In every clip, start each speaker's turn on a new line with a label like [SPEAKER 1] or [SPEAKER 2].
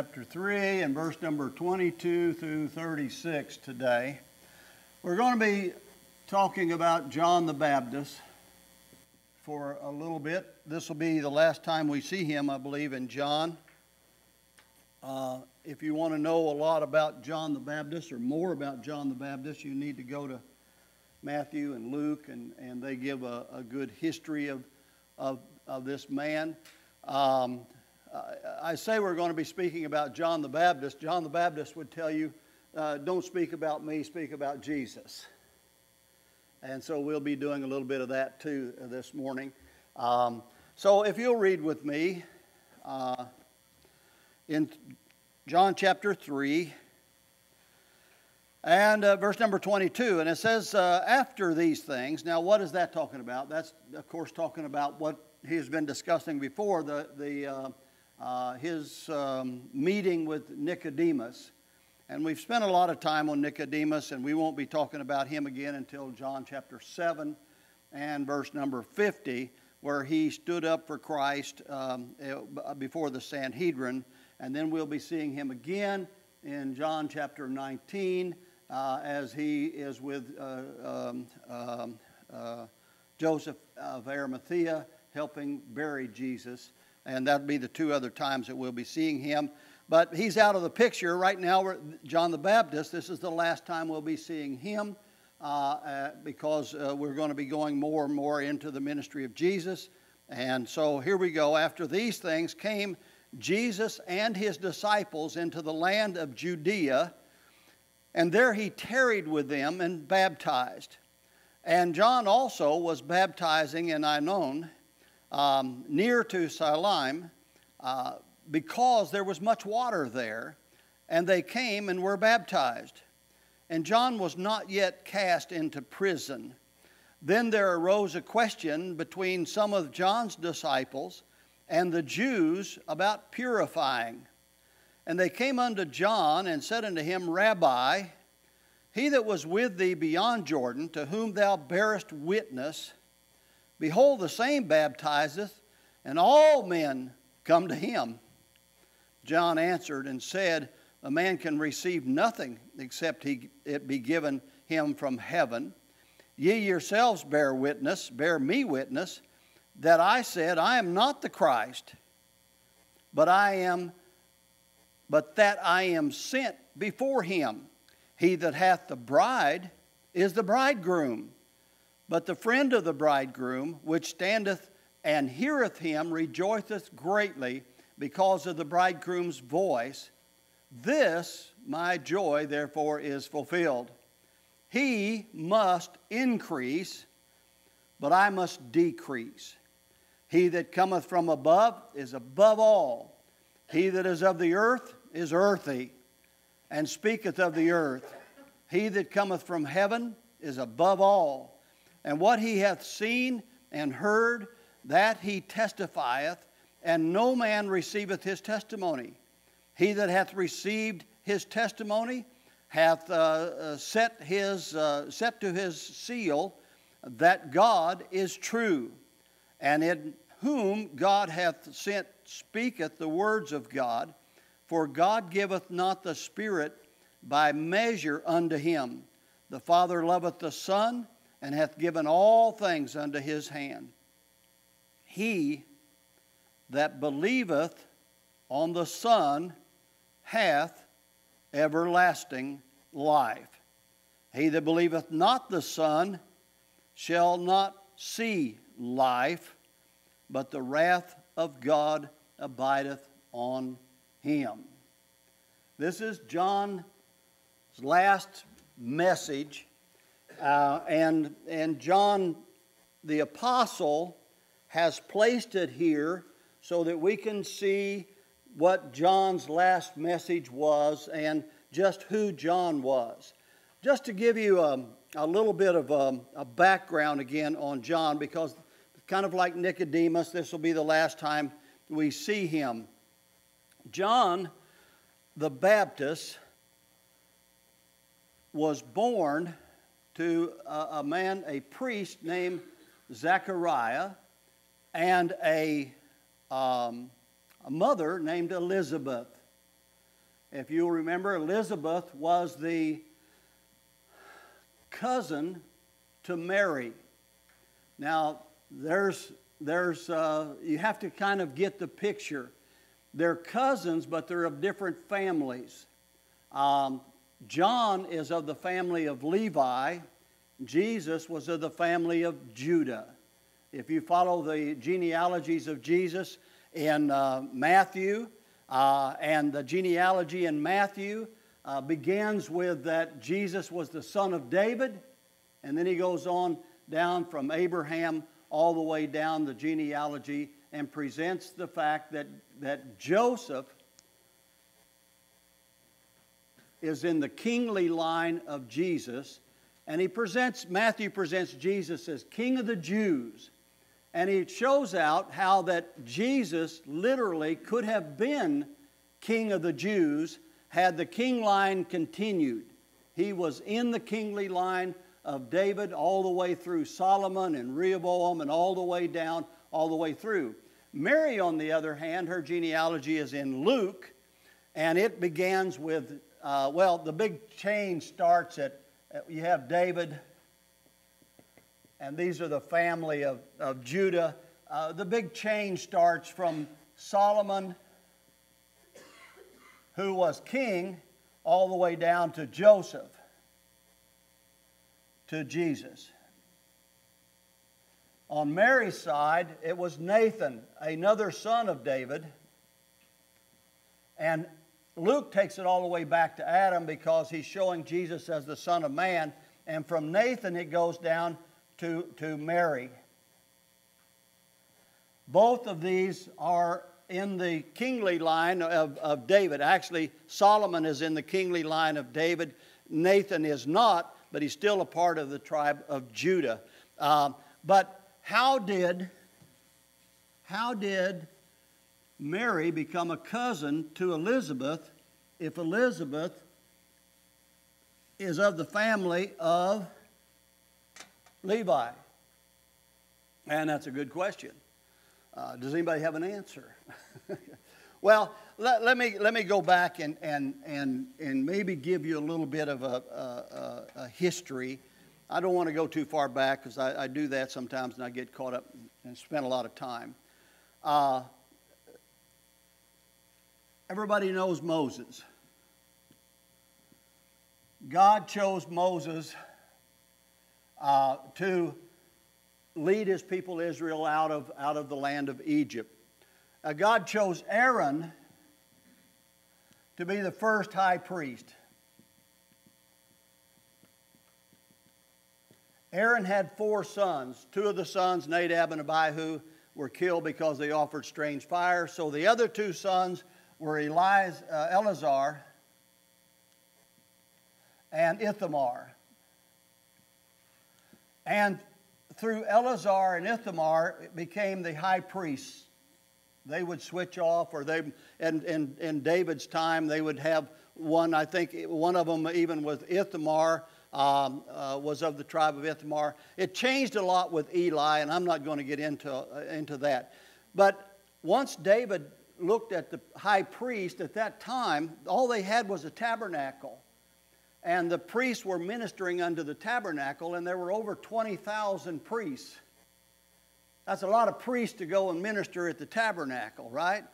[SPEAKER 1] chapter 3 and verse number 22 through 36 today. We're going to be talking about John the Baptist for a little bit. This will be the last time we see him, I believe, in John. Uh, if you want to know a lot about John the Baptist or more about John the Baptist, you need to go to Matthew and Luke, and, and they give a, a good history of, of, of this man. Um, I say we're going to be speaking about John the Baptist. John the Baptist would tell you, uh, don't speak about me, speak about Jesus. And so we'll be doing a little bit of that too uh, this morning. Um, so if you'll read with me uh, in John chapter 3 and uh, verse number 22. And it says, uh, after these things, now what is that talking about? That's, of course, talking about what he's been discussing before the, the uh, his um, meeting with Nicodemus. And we've spent a lot of time on Nicodemus, and we won't be talking about him again until John chapter 7 and verse number 50, where he stood up for Christ um, eh, before the Sanhedrin. And then we'll be seeing him again in John chapter 19 uh, as he is with uh, um, um uh, Joseph of Arimathea helping bury Jesus and that'll be the two other times that we'll be seeing him. But he's out of the picture right now. John the Baptist. This is the last time we'll be seeing him uh, uh, because uh, we're going to be going more and more into the ministry of Jesus. And so here we go. After these things came Jesus and his disciples into the land of Judea, and there he tarried with them and baptized. And John also was baptizing in Aenon um, near to Salim uh, because there was much water there, and they came and were baptized. And John was not yet cast into prison. Then there arose a question between some of John's disciples and the Jews about purifying. And they came unto John and said unto him, Rabbi, he that was with thee beyond Jordan, to whom thou bearest witness, Behold, the same baptizeth, and all men come to him. John answered and said, A man can receive nothing except he, it be given him from heaven. Ye yourselves bear witness, bear me witness, that I said, I am not the Christ, but I am, but that I am sent before him. He that hath the bride is the bridegroom. But the friend of the bridegroom, which standeth and heareth him, rejoiceth greatly because of the bridegroom's voice. This my joy, therefore, is fulfilled. He must increase, but I must decrease. He that cometh from above is above all. He that is of the earth is earthy, and speaketh of the earth. He that cometh from heaven is above all and what he hath seen and heard, that he testifieth, and no man receiveth his testimony. He that hath received his testimony hath uh, uh, set, his, uh, set to his seal that God is true, and in whom God hath sent speaketh the words of God. For God giveth not the Spirit by measure unto him. The Father loveth the Son and hath given all things unto his hand. He that believeth on the Son hath everlasting life. He that believeth not the Son shall not see life, but the wrath of God abideth on him. This is John's last message uh, and, and John the Apostle has placed it here so that we can see what John's last message was and just who John was. Just to give you a, a little bit of a, a background again on John, because kind of like Nicodemus, this will be the last time we see him. John the Baptist was born to a, a man, a priest named Zechariah, and a um, a mother named Elizabeth. If you'll remember, Elizabeth was the cousin to Mary. Now, there's, there's, uh, you have to kind of get the picture. They're cousins, but they're of different families. Um, John is of the family of Levi. Jesus was of the family of Judah. If you follow the genealogies of Jesus in uh, Matthew, uh, and the genealogy in Matthew uh, begins with that Jesus was the son of David, and then he goes on down from Abraham all the way down the genealogy and presents the fact that, that Joseph is in the kingly line of Jesus. And he presents, Matthew presents Jesus as King of the Jews. And he shows out how that Jesus literally could have been King of the Jews had the king line continued. He was in the kingly line of David all the way through Solomon and Rehoboam and all the way down, all the way through. Mary, on the other hand, her genealogy is in Luke, and it begins with, uh, well, the big chain starts at, you have David, and these are the family of, of Judah. Uh, the big change starts from Solomon, who was king, all the way down to Joseph, to Jesus. On Mary's side, it was Nathan, another son of David. And Luke takes it all the way back to Adam because he's showing Jesus as the Son of Man. And from Nathan, it goes down to, to Mary. Both of these are in the kingly line of, of David. Actually, Solomon is in the kingly line of David. Nathan is not, but he's still a part of the tribe of Judah. Um, but how did, how did Mary become a cousin to Elizabeth if Elizabeth is of the family of Levi? And that's a good question. Uh, does anybody have an answer? well, let, let, me, let me go back and, and, and, and maybe give you a little bit of a, a, a history. I don't want to go too far back because I, I, do that sometimes and I get caught up and spend a lot of time. Uh, everybody knows Moses. God chose Moses uh, to lead his people Israel out of, out of the land of Egypt. Uh, God chose Aaron to be the first high priest. Aaron had four sons. Two of the sons, Nadab and Abihu, were killed because they offered strange fire. So the other two sons were Elias, uh, Eleazar and Ithamar. And through Eleazar and Ithamar, it became the high priests. They would switch off, or they, and in, in David's time, they would have one, I think one of them even with Ithamar, um, uh, was of the tribe of Ithamar. It changed a lot with Eli, and I'm not going to get into, uh, into that. But once David looked at the high priest at that time, all they had was a tabernacle and the priests were ministering unto the tabernacle, and there were over 20,000 priests. That's a lot of priests to go and minister at the tabernacle, right?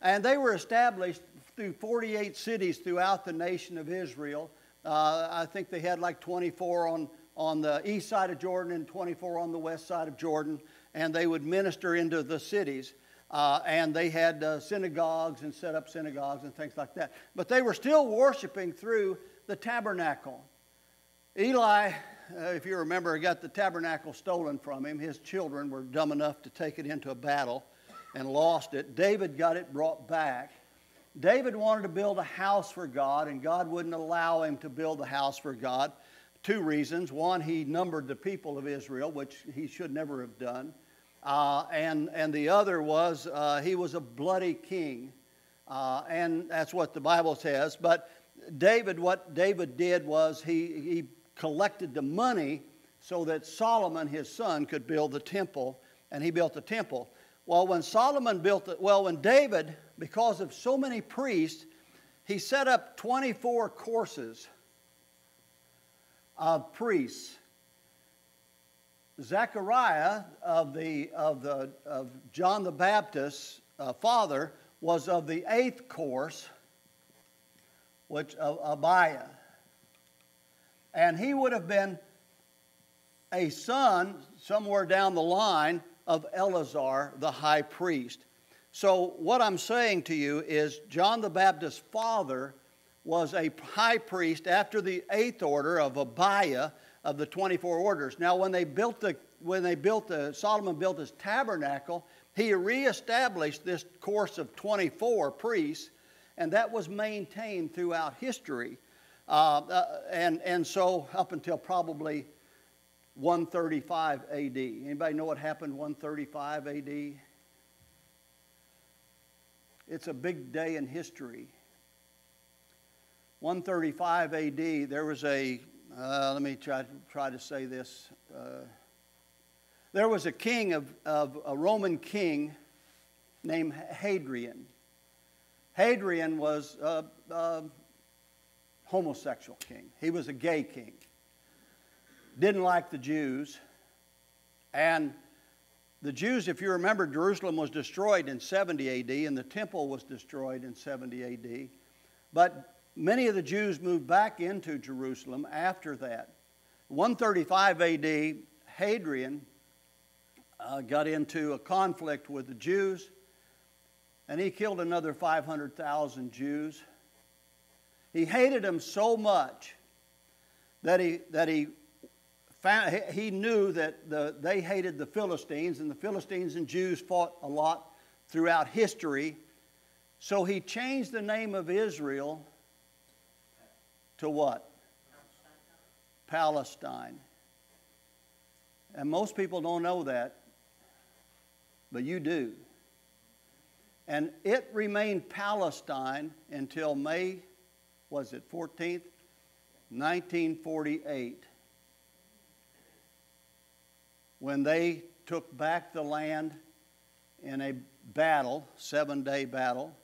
[SPEAKER 1] And they were established through 48 cities throughout the nation of Israel. Uh, I think they had like 24 on, on the east side of Jordan and 24 on the west side of Jordan, and they would minister into the cities. Uh, and they had uh, synagogues and set up synagogues and things like that. But they were still worshiping through the tabernacle. Eli, uh, if you remember, got the tabernacle stolen from him. His children were dumb enough to take it into a battle and lost it. David got it brought back. David wanted to build a house for God, and God wouldn't allow him to build a house for God. Two reasons. One, he numbered the people of Israel, which he should never have done. Uh, and, and the other was uh, he was a bloody king. Uh, and that's what the Bible says. But David, what David did was he, he collected the money so that Solomon, his son, could build the temple, and he built the temple. Well, when Solomon built it, well, when David, because of so many priests, he set up 24 courses of priests. Zechariah of, the, of, the, of John the Baptist's uh, father was of the eighth course, which of Abiah. And he would have been a son somewhere down the line of Eleazar, the high priest. So, what I'm saying to you is John the Baptist's father was a high priest after the eighth order of Abiah of the 24 orders. Now, when they built the when they built the Solomon built his tabernacle, he reestablished this course of 24 priests, and that was maintained throughout history. Uh, uh, and, and so up until probably 135 AD. Anybody know what happened 135 AD? It's a big day in history. 135 AD, there was a, uh, let me try, try to say this. Uh, there was a king of, of a Roman king named Hadrian. Hadrian was a, a homosexual king, he was a gay king. Didn't like the Jews. And the Jews, if you remember, Jerusalem was destroyed in 70 AD, and the temple was destroyed in 70 AD. But Many of the Jews moved back into Jerusalem after that. 135 AD, Hadrian uh, got into a conflict with the Jews, and he killed another 500,000 Jews. He hated them so much that he, that he, found, he knew that the, they hated the Philistines, and the Philistines and Jews fought a lot throughout history. So he changed the name of Israel to what? Palestine. And most people don't know that, but you do. And it remained Palestine until May, was it 14th? 1948, when they took back the land in a battle, seven day battle.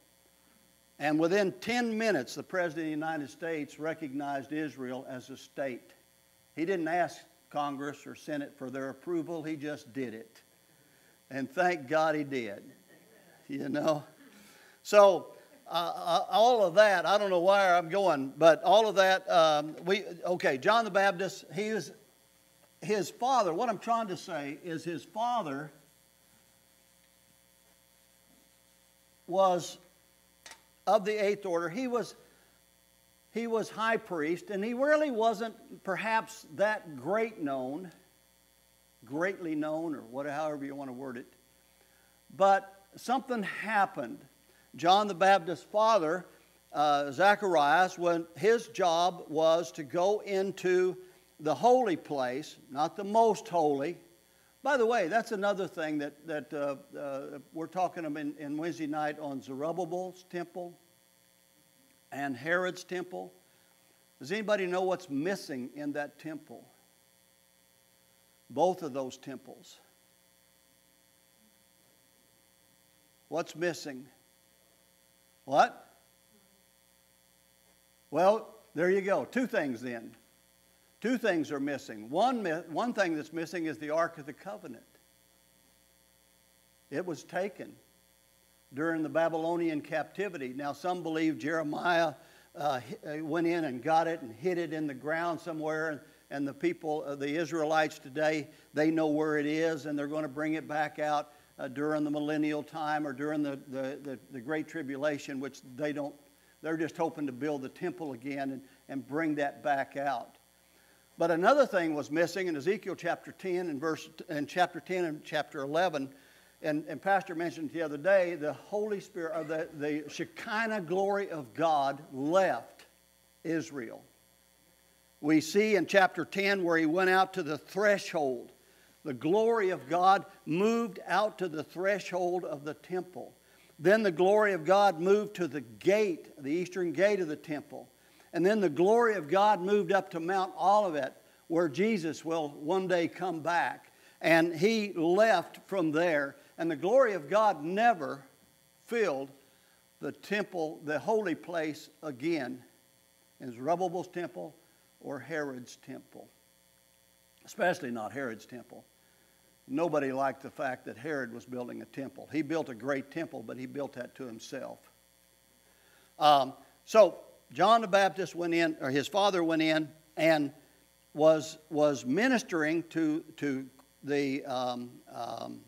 [SPEAKER 1] And within 10 minutes, the President of the United States recognized Israel as a state. He didn't ask Congress or Senate for their approval, he just did it. And thank God he did. You know? So, uh, uh, all of that, I don't know where I'm going, but all of that, um, we, okay, John the Baptist, he was, his father, what I'm trying to say is his father was of the eighth order. He was, he was high priest, and he really wasn't perhaps that great known, greatly known, or whatever, however you want to word it. But something happened. John the Baptist's father, uh, Zacharias, when his job was to go into the holy place, not the most holy. By the way, that's another thing that, that uh, uh, we're talking in, in Wednesday night on Zerubbabel's temple and Herod's temple. Does anybody know what's missing in that temple? Both of those temples. What's missing? What? Well, there you go. Two things then. Two things are missing. One, one thing that's missing is the Ark of the Covenant. It was taken during the Babylonian captivity. Now, some believe Jeremiah uh, uh, went in and got it and hid it in the ground somewhere, and, and the people, uh, the Israelites today, they know where it is, and they're going to bring it back out uh, during the millennial time or during the, the, the, the, Great Tribulation, which they don't, they're just hoping to build the temple again and, and bring that back out. But another thing was missing in Ezekiel chapter 10 and verse in chapter 10 and chapter 11. And, and Pastor mentioned the other day, the Holy Spirit, or the, the Shekinah glory of God left Israel. We see in chapter 10 where he went out to the threshold. The glory of God moved out to the threshold of the temple. Then the glory of God moved to the gate, the eastern gate of the temple. And then the glory of God moved up to Mount Olivet, where Jesus will one day come back. And he left from there and the glory of God never filled the temple, the holy place again in Zerubbabel's temple or Herod's temple, especially not Herod's temple. Nobody liked the fact that Herod was building a temple. He built a great temple, but he built that to himself. Um, so John the Baptist went in, or his father went in and was, was ministering to, to the, um, um,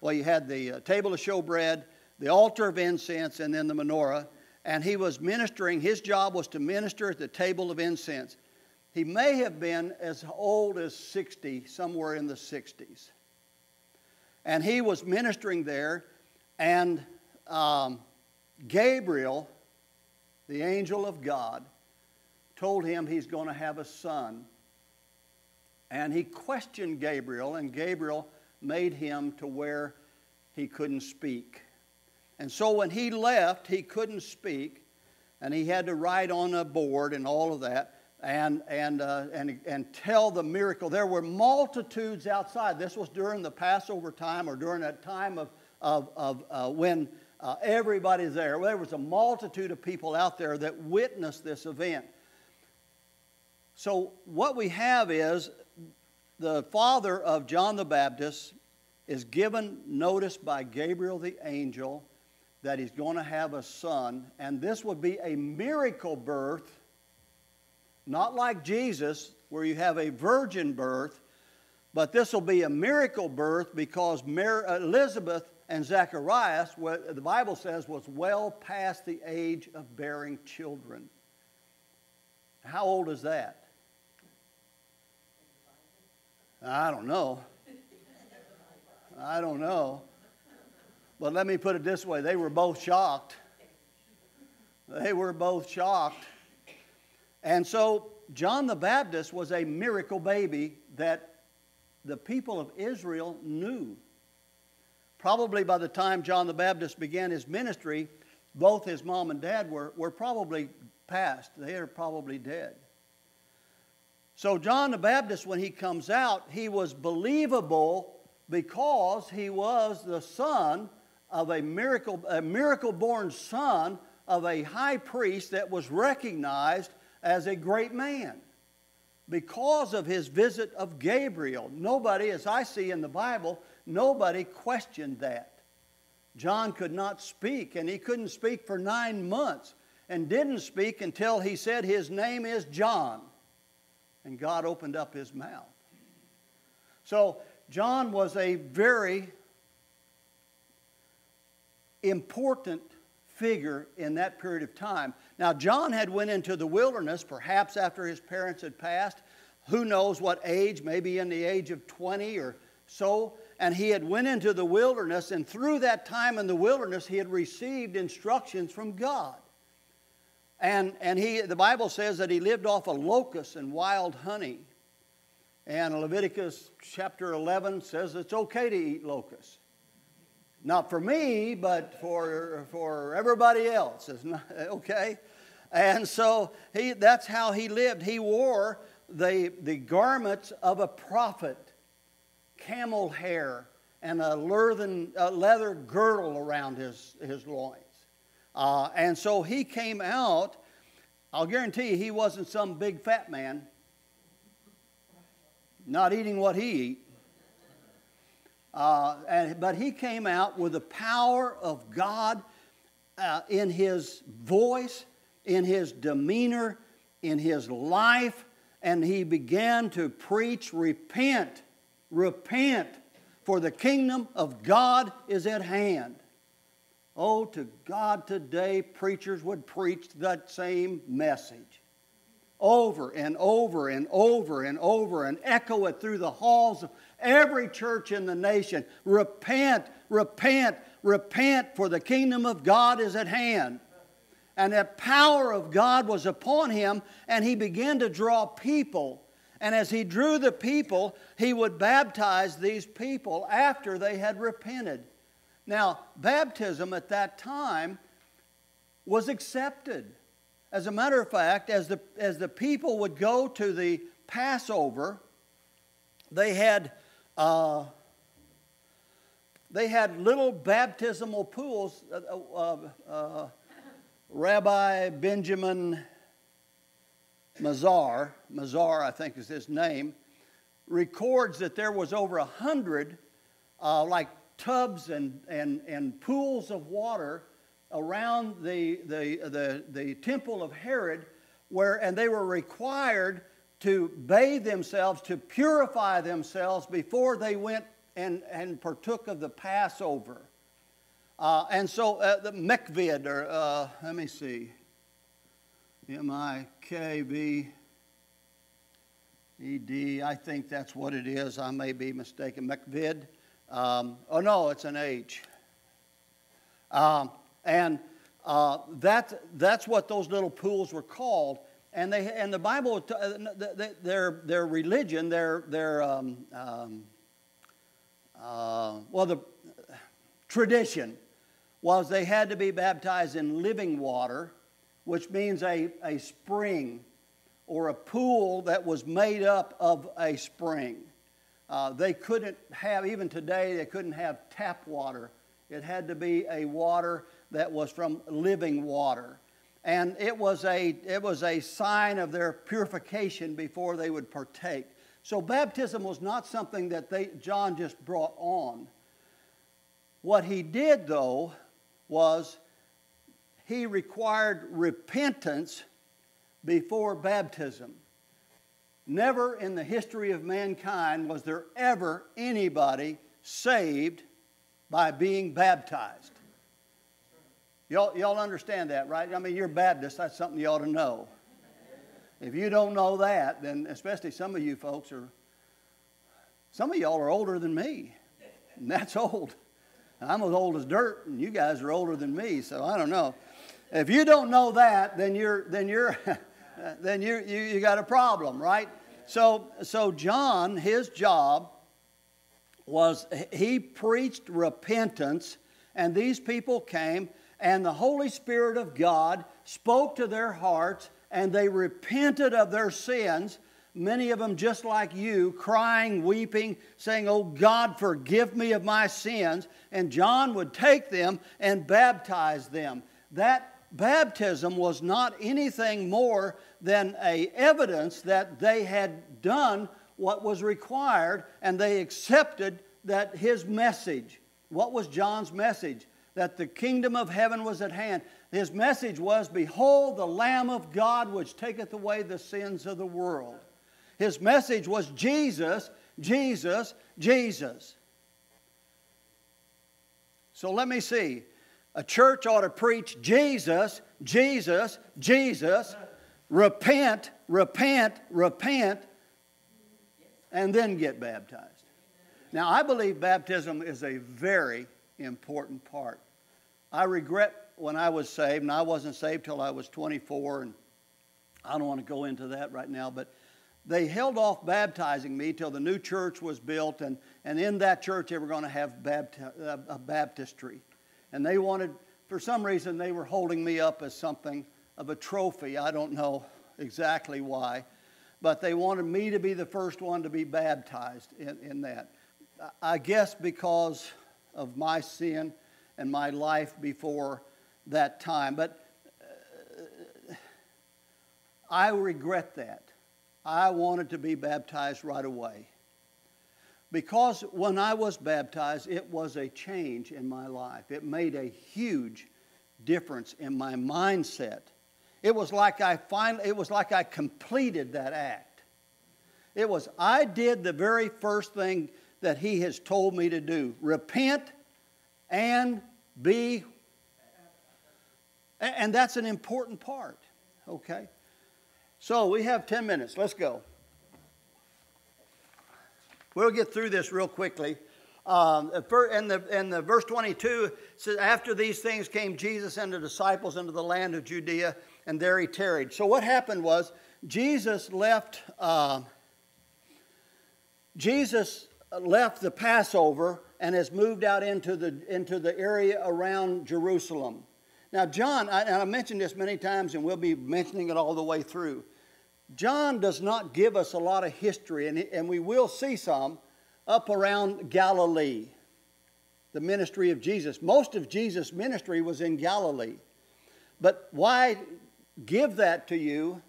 [SPEAKER 1] well, you had the uh, table of showbread, the altar of incense, and then the menorah. And he was ministering, his job was to minister at the table of incense. He may have been as old as 60, somewhere in the 60s. And he was ministering there, and um, Gabriel, the angel of God, told him he's going to have a son. And he questioned Gabriel, and Gabriel made him to where he couldn't speak. And so when he left, he couldn't speak, and he had to write on a board and all of that and, and, uh, and, and tell the miracle. There were multitudes outside. This was during the Passover time or during that time of, of, of uh, when uh, everybody's there. There was a multitude of people out there that witnessed this event. So, what we have is the father of John the Baptist is given notice by Gabriel the angel that he's going to have a son, and this would be a miracle birth not like Jesus, where you have a virgin birth, but this will be a miracle birth because Elizabeth and Zacharias, the Bible says, was well past the age of bearing children. How old is that? I don't know. I don't know. But let me put it this way they were both shocked. They were both shocked. And so John the Baptist was a miracle baby that the people of Israel knew. Probably by the time John the Baptist began his ministry, both his mom and dad were, were probably passed. They are probably dead. So, John the Baptist, when he comes out, he was believable because he was the son of a miracle, a miracle born son of a high priest that was recognized as a great man because of his visit of Gabriel. Nobody, as I see in the Bible, nobody questioned that. John could not speak, and he couldn't speak for nine months, and didn't speak until he said, His name is John. And God opened up his mouth. So, John was a very important figure in that period of time. Now, John had went into the wilderness, perhaps after his parents had passed. Who knows what age, maybe in the age of 20 or so. And he had went into the wilderness, and through that time in the wilderness, he had received instructions from God. And, and he, the Bible says that he lived off of locusts and wild honey. And Leviticus chapter 11 says it's okay to eat locusts. Not for me, but for, for everybody else. Is not, okay? And so he, that's how he lived. He wore the, the garments of a prophet, camel hair, and a leather, girdle around his, his loins. Uh, and so he came out. I'll guarantee you he wasn't some big fat man, not eating what he eat. Uh, and, but he came out with the power of God uh, in his voice, in his demeanor, in his life, and he began to preach repent, repent, for the kingdom of God is at hand. Oh, to God today, preachers would preach that same message over and over and over and over and echo it through the halls of every church in the nation. Repent, repent, repent, for the kingdom of God is at hand. And that power of God was upon him, and he began to draw people. And as he drew the people, he would baptize these people after they had repented. Now, baptism at that time was accepted. As a matter of fact, as the, as the people would go to the Passover, they had uh, they had little baptismal pools. Uh, uh, uh, Rabbi Benjamin Mazar, Mazar, I think is his name, records that there was over a hundred, uh, like tubs and, and, and pools of water around the, the, the, the temple of Herod, where, and they were required to bathe themselves, to purify themselves before they went and, and partook of the Passover. Uh, and so uh, the Mikvid, or uh, let me see, M I K V E D, I think that's what it is. I may be mistaken. McVid. Um, oh, no, it's an H. Um, and uh, that, that's what those little pools were called. And, they, and the Bible, uh, their, their religion, their, their um, um, uh, well, the tradition was they had to be baptized in living water, which means a, a spring or a pool that was made up of a spring. Uh, they couldn't have, even today, they couldn't have tap water. It had to be a water that was from living water. And it was a, it was a sign of their purification before they would partake. So baptism was not something that they, John just brought on. What he did, though, was he required repentance before baptism. Never in the history of mankind was there ever anybody saved by being baptized. Y'all, y'all understand that, right? I mean, you're Baptist, that's something you ought to know. If you don't know that, then especially some of you folks are, some of y'all are older than me, and that's old. I'm as old as dirt, and you guys are older than me, so I don't know. If you don't know that, then you're, then you're, then you, you, you got a problem, right? So, so John, his job was he preached repentance, and these people came, and the Holy Spirit of God spoke to their hearts, and they repented of their sins. Many of them, just like you, crying, weeping, saying, Oh God, forgive me of my sins. And John would take them and baptize them. That baptism was not anything more than a evidence that they had done what was required and they accepted that his message what was john's message? That the kingdom of heaven was at hand. His message was behold the lamb of god which taketh away the sins of the world. His message was jesus jesus jesus. So let me see a church ought to preach Jesus, Jesus, Jesus, repent, repent, repent, and then get baptized. Now, I believe baptism is a very important part. I regret when I was saved, and I wasn't saved till I was 24, and I don't want to go into that right now, but they held off baptizing me till the new church was built, and, and in that church they were going to have bapti- uh, a baptistry. And they wanted, for some reason, they were holding me up as something of a trophy. I don't know exactly why. But they wanted me to be the first one to be baptized in, in that. I guess because of my sin and my life before that time. But uh, I regret that. I wanted to be baptized right away. Because when I was baptized, it was a change in my life. It made a huge difference in my mindset. It was like I finally, it was like I completed that act. It was, I did the very first thing that he has told me to do repent and be. And that's an important part, okay? So we have 10 minutes. Let's go. We'll get through this real quickly. Um, in, the, in the verse 22, says, After these things came Jesus and the disciples into the land of Judea, and there he tarried. So what happened was, Jesus left, uh, Jesus left the Passover and has moved out into the, into the area around Jerusalem. Now, John, I, and I mentioned this many times, and we'll be mentioning it all the way through. John does not give us a lot of history, and, we will see some up around Galilee. the ministry of Jesus. Most of Jesus' ministry was in Galilee. But why give that to you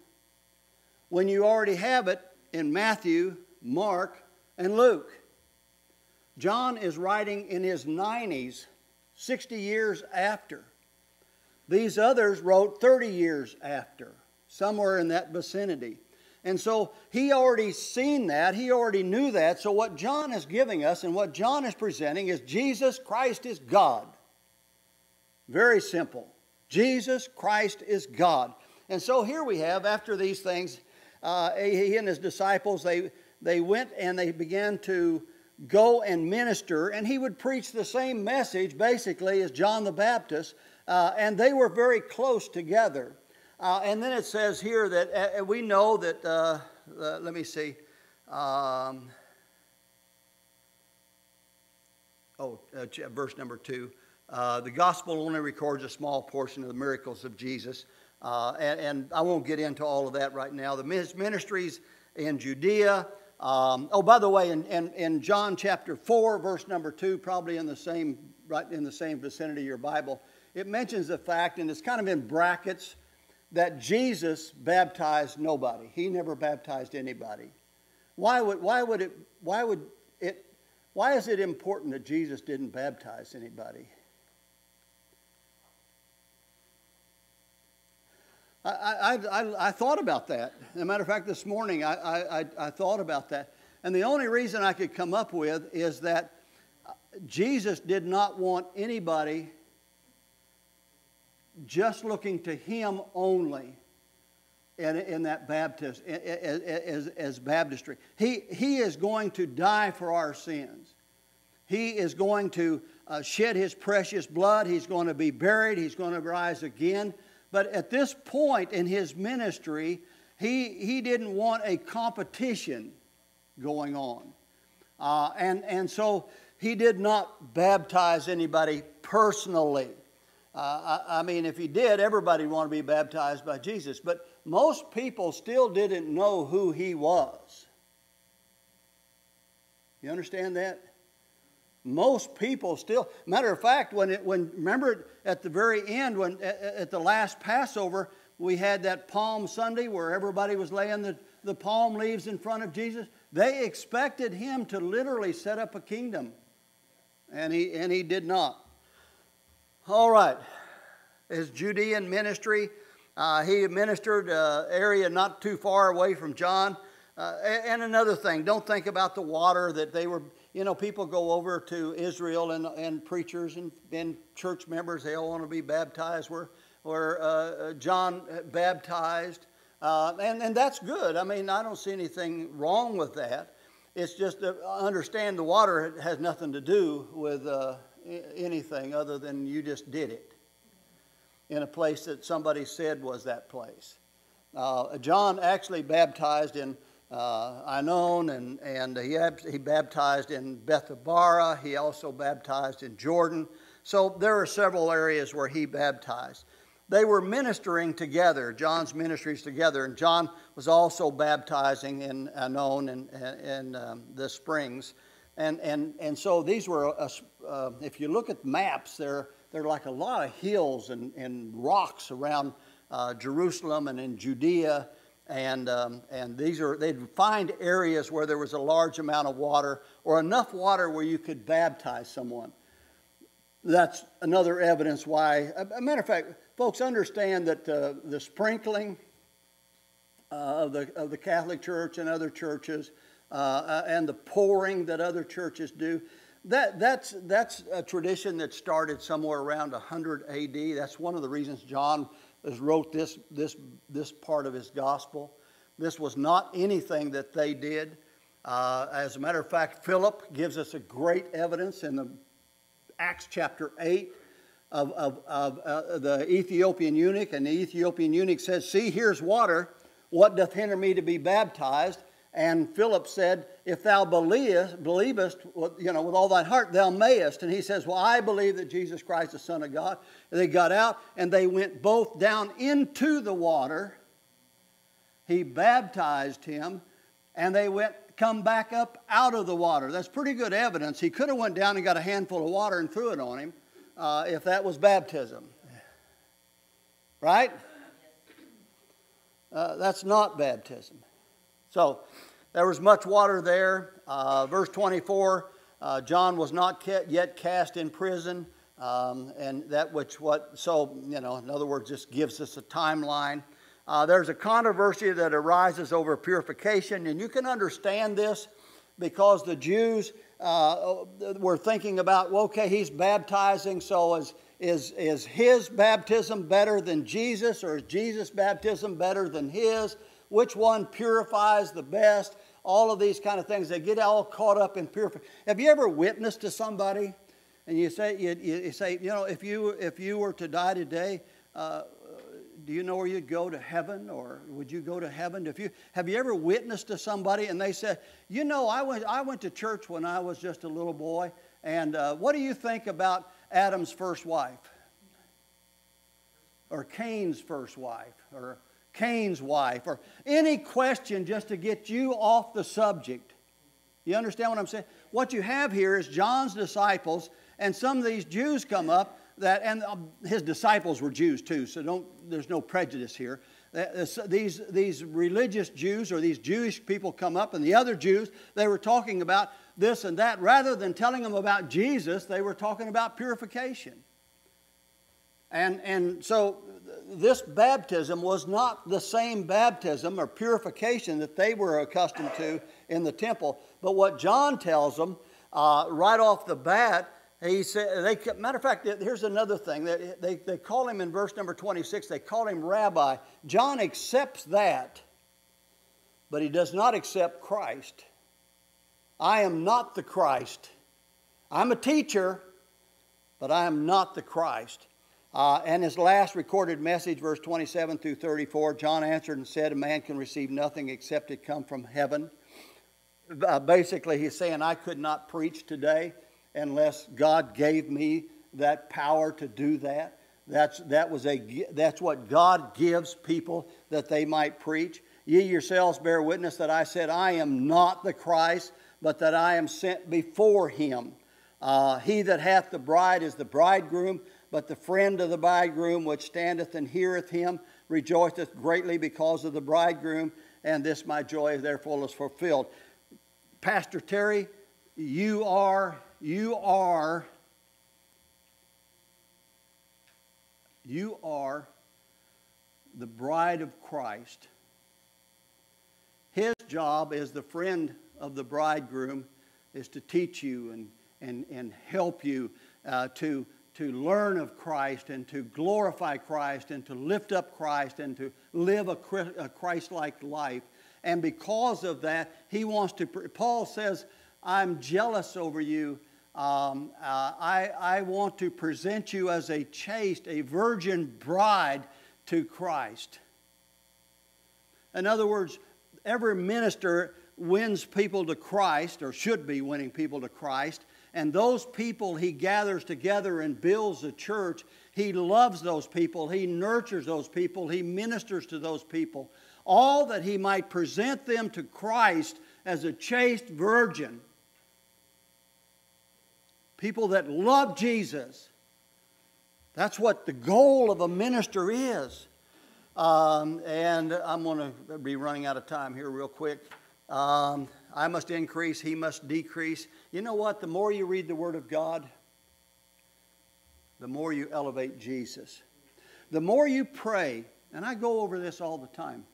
[SPEAKER 1] when you already have it in Matthew, Mark, and Luke? John is writing in his 90s, 60 years after. These others wrote 30 years after, somewhere in that vicinity. And so he already seen that, he already knew that. So what John is giving us and what John is presenting is Jesus Christ is God. Very simple. Jesus Christ is God. And so here we have, after these things, uh, he and his disciples, they, they went and they began to go and minister, and he would preach the same message basically as John the Baptist, uh, and they were very close together. Uh, and then it says here that uh, we know that, uh, uh, let me see. Um, oh, uh, verse number two. the gospel only records a small portion of the miracles of Jesus. And, and, I won't get into all of that right now. The ministries in Judea. Um, oh, by the way, in, in, in John chapter 4, verse number 2, probably in the same, right in the same vicinity of your Bible, it mentions the fact, and it's kind of in brackets, that Jesus baptized nobody. He never baptized anybody. Why would, why would it, why would it, why is it important that Jesus didn't baptize anybody? I, I, I, I thought about that. As a matter of fact, this morning I, I, I thought about that. And the only reason I could come up with is that Jesus did not want anybody just looking to Him only in, in that baptism, as, as baptistry. He, he is going to die for our sins. He is going to uh, shed His precious blood. He's going to be buried. He's going to rise again. But at this point in His ministry, he, he didn't want a competition going on. Uh, and, and so he did not baptize anybody personally. Uh, I, I, mean, if he did, everybody would want to be baptized by Jesus. But most people still didn't know who he was. You understand that? Most people still. Matter of fact, when it, when remember at the very end, when at, at the last Passover, we had that Palm Sunday where everybody was laying the, the palm leaves in front of Jesus. They expected him to literally set up a kingdom, and he and he did not. All right. His Judean ministry, uh, he ministered uh, area not too far away from John. Uh, and another thing, don't think about the water that they were, you know, people go over to Israel and, and preachers and, and church members, they all want to be baptized where, where uh, John baptized. Uh, and, and that's good. I mean, I don't see anything wrong with that. It's just to understand the water has nothing to do with uh, anything other than you just did it in a place that somebody said was that place. Uh, John actually baptized in uh, Aenon and, and he, he baptized in Bethabara. He also baptized in Jordan. So there are several areas where he baptized. They were ministering together, John's ministries together, and John was also baptizing in Aenon and, and um, the springs. And, and, and so these were, a, uh, if you look at maps, there are like a lot of hills and, and rocks around uh, Jerusalem and in Judea. And, um, and these are, they'd find areas where there was a large amount of water or enough water where you could baptize someone. That's another evidence why. A matter of fact, folks understand that uh, the sprinkling uh, of, the, of the Catholic Church and other churches uh, uh, and the pouring that other churches do. That, that's, that's a tradition that started somewhere around 100 AD. That's one of the reasons John wrote this, this, this part of his gospel. This was not anything that they did. Uh, as a matter of fact, Philip gives us a great evidence in the Acts chapter 8 of, of, of uh, the Ethiopian eunuch. And the Ethiopian eunuch says, See, here's water. What doth hinder me to be baptized? And Philip said, If thou believest, believest you know, with all thine heart, thou mayest. And he says, Well, I believe that Jesus Christ is the Son of God. And they got out and they went both down into the water. He baptized him, and they went come back up out of the water. That's pretty good evidence. He could have went down and got a handful of water and threw it on him uh, if that was baptism. Right? Uh, that's not baptism. So there was much water there. Uh, verse 24 uh, John was not yet cast in prison. Um, and that which what, so, you know, in other words, this gives us a timeline. Uh, there's a controversy that arises over purification, and you can understand this because the Jews uh, were thinking about, well, okay, he's baptizing, so is, is, is his baptism better than Jesus, or is Jesus' baptism better than his? Which one purifies the best? All of these kind of things. They get all caught up in purification. Have you ever witnessed to somebody and you say, you, you say, you know, if you, if you were to die today, uh, do you know where you'd go to heaven or would you go to heaven if you have you ever witnessed to somebody and they said you know i went, I went to church when i was just a little boy and uh, what do you think about adam's first wife or cain's first wife or cain's wife or any question just to get you off the subject you understand what i'm saying what you have here is john's disciples and some of these Jews come up that, and um, his disciples were Jews too, so don't, there's no prejudice here. These, these religious Jews or these Jewish people come up, and the other Jews, they were talking about this and that. Rather than telling them about Jesus, they were talking about purification. And, and so this baptism was not the same baptism or purification that they were accustomed to in the temple. But what John tells them uh, right off the bat he said, they, matter of fact, here's another thing. They, they, they call him in verse number 26, they call him rabbi. John accepts that, but he does not accept Christ. I am not the Christ. I'm a teacher, but I am not the Christ. Uh, and his last recorded message, verse 27 through 34, John answered and said, A man can receive nothing except it come from heaven. Uh, basically, he's saying, I could not preach today unless God gave me that power to do that. That's, that was a, that's what God gives people that they might preach. Ye yourselves bear witness that I said, I am not the Christ, but that I am sent before him. Uh, he that hath the bride is the bridegroom, but the friend of the bridegroom, which standeth and heareth him, rejoiceth greatly because of the bridegroom, and this my joy therefore is fulfilled. Pastor Terry, you are you are you are the bride of Christ. His job as the friend of the bridegroom is to teach you and, and, and help you uh, to, to learn of Christ and to glorify Christ and to lift up Christ and to live a, Christ like life. And because of that, he wants to, Paul says, I'm jealous over you um, uh, I, I want to present you as a chaste, a virgin bride to Christ. In other words, every minister wins people to Christ, or should be winning people to Christ, and those people he gathers together and builds a church. He loves those people, he nurtures those people, he ministers to those people, all that he might present them to Christ as a chaste virgin people that love Jesus. That's what the goal of a minister is. Um, and I'm going to be running out of time here, real quick. Um, I must increase, he must decrease. You know what? The more you read the Word of God, the more you elevate Jesus. The more you pray, and I go over this all the time.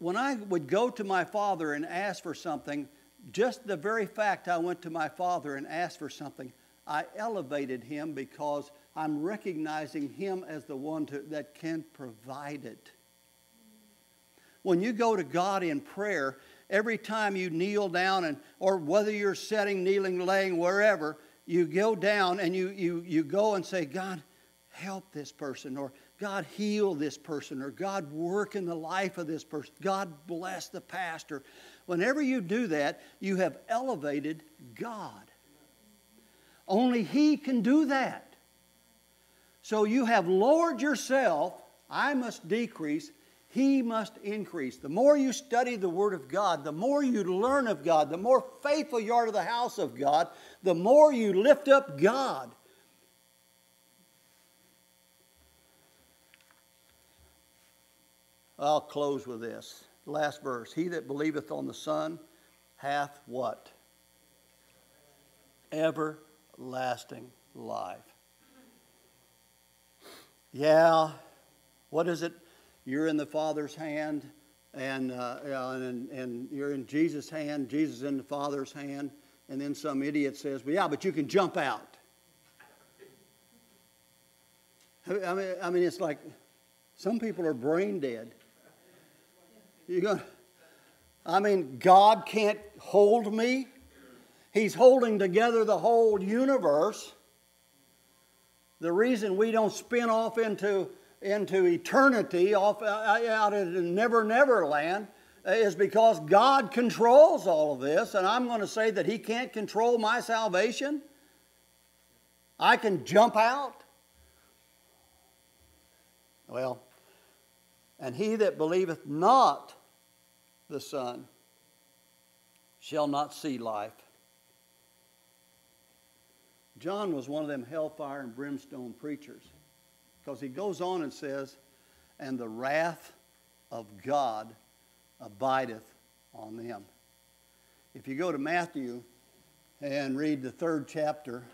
[SPEAKER 1] When I would go to my Father and ask for something, just the very fact I went to my father and asked for something, I elevated him because I'm recognizing him as the one to, that can provide it. When you go to God in prayer, every time you kneel down, and, or whether you're sitting, kneeling, laying, wherever, you go down and you, you, you go and say, God, help this person, or God, heal this person, or God, work in the life of this person. God, bless the pastor. Whenever you do that, you have elevated God. Only He can do that. So you have lowered yourself. I must decrease. He must increase. The more you study the Word of God, the more you learn of God, the more faithful you are to the house of God, the more you lift up God. I'll close with this. Last verse. He that believeth on the Son hath what? Everlasting life. Yeah, what is it? You're in the Father's hand, and, uh, and, and you're in Jesus' hand, Jesus in the Father's hand, and then some idiot says, Well, yeah, but you can jump out. I mean, I mean it's like some people are brain dead. You're going I mean, God can't hold me. He's holding together the whole universe. The reason we don't spin off into, into eternity, off uh, uh, out into never, never land, is because God controls all of this, and I'm going to say that He can't control my salvation. I can jump out. Well, and he that believeth not the Son shall not see life. John was one of them hellfire and brimstone preachers because he goes on and says, And the wrath of God abideth on them. If you go to Matthew and read the third chapter,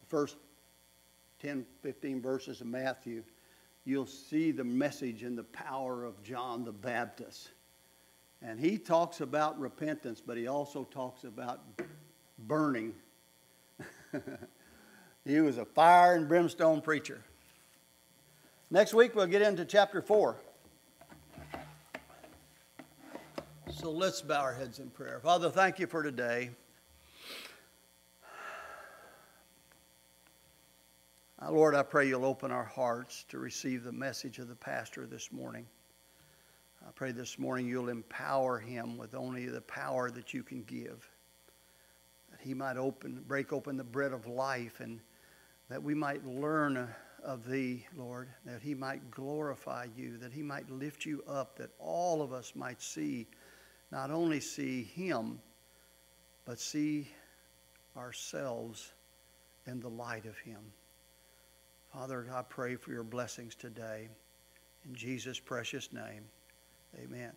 [SPEAKER 1] the first 10, 15 verses of Matthew, you'll see the message and the power of John the Baptist. And he talks about repentance, but he also talks about burning. he was a fire and brimstone preacher. Next week, we'll get into chapter 4. So let's bow our heads in prayer. Father, thank you for today. Ah, Lord, I pray you'll open our hearts to receive the message of the pastor this morning. I pray this morning you'll empower him with only the power that you can give. That he might open, break open the bread of life and that we might learn of thee, Lord, that he might glorify you, that he might lift you up, that all of us might see, not only see him, but see ourselves in the light of him. Father, I pray for your blessings today. In Jesus' precious name. Amen.